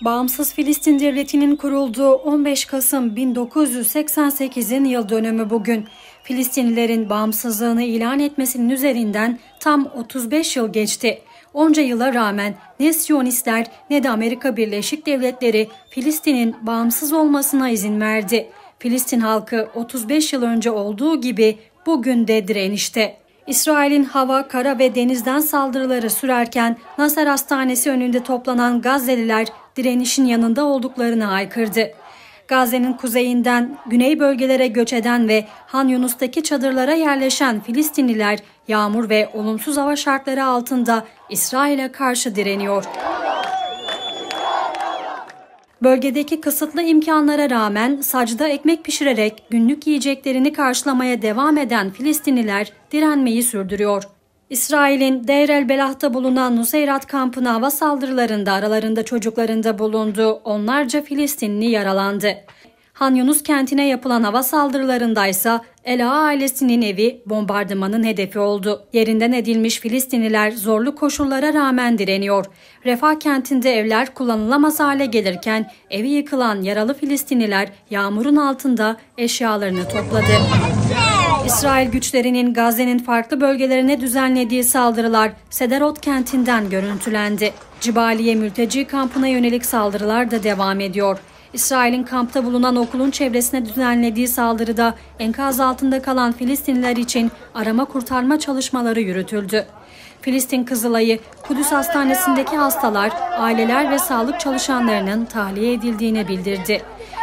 Bağımsız Filistin Devleti'nin kurulduğu 15 Kasım 1988'in yıl dönümü bugün. Filistinlilerin bağımsızlığını ilan etmesinin üzerinden tam 35 yıl geçti. Onca yıla rağmen ne Siyonistler ne de Amerika Birleşik Devletleri Filistin'in bağımsız olmasına izin verdi. Filistin halkı 35 yıl önce olduğu gibi bugün de direnişte. İsrail'in hava, kara ve denizden saldırıları sürerken Nasser Hastanesi önünde toplanan Gazze'liler direnişin yanında olduklarını haykırdı. Gazze'nin kuzeyinden güney bölgelere göç eden ve Han Yunus'taki çadırlara yerleşen Filistinliler yağmur ve olumsuz hava şartları altında İsrail'e karşı direniyor. Bölgedeki kısıtlı imkanlara rağmen sacda ekmek pişirerek günlük yiyeceklerini karşılamaya devam eden Filistinliler direnmeyi sürdürüyor. İsrail'in Deir el Belah'ta bulunan Nuseyrat kampına hava saldırılarında aralarında çocuklarında bulunduğu onlarca Filistinli yaralandı. Han Yunus kentine yapılan hava saldırılarında ise Ela ailesinin evi bombardımanın hedefi oldu. Yerinden edilmiş Filistinliler zorlu koşullara rağmen direniyor. Refah kentinde evler kullanılamaz hale gelirken evi yıkılan yaralı Filistinliler yağmurun altında eşyalarını topladı. İsrail güçlerinin Gazze'nin farklı bölgelerine düzenlediği saldırılar Sederot kentinden görüntülendi. Cibaliye mülteci kampına yönelik saldırılar da devam ediyor. İsrail'in kampta bulunan okulun çevresine düzenlediği saldırıda enkaz altında kalan Filistinliler için arama kurtarma çalışmaları yürütüldü. Filistin Kızılay'ı Kudüs Hastanesi'ndeki hastalar, aileler ve sağlık çalışanlarının tahliye edildiğini bildirdi.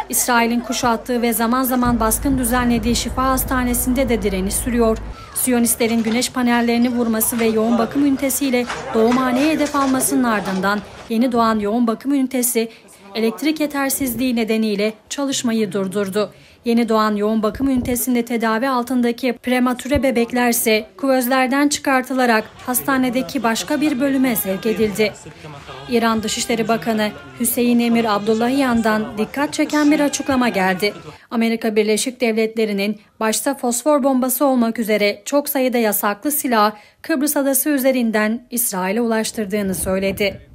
İsrail'in kuşattığı ve zaman zaman baskın düzenlediği şifa hastanesinde de direniş sürüyor. Siyonistlerin güneş panellerini vurması ve yoğun bakım ünitesiyle doğumhaneye hedef almasının ardından yeni doğan yoğun bakım ünitesi elektrik yetersizliği nedeniyle çalışmayı durdurdu. Yeni doğan yoğun bakım ünitesinde tedavi altındaki prematüre bebekler ise kuvözlerden çıkartılarak hastanedeki başka bir bölüme sevk edildi. İran Dışişleri Bakanı Hüseyin Emir Abdullahiyan'dan dikkat çeken bir açıklama geldi. Amerika Birleşik Devletleri'nin başta fosfor bombası olmak üzere çok sayıda yasaklı silah Kıbrıs adası üzerinden İsrail'e ulaştırdığını söyledi.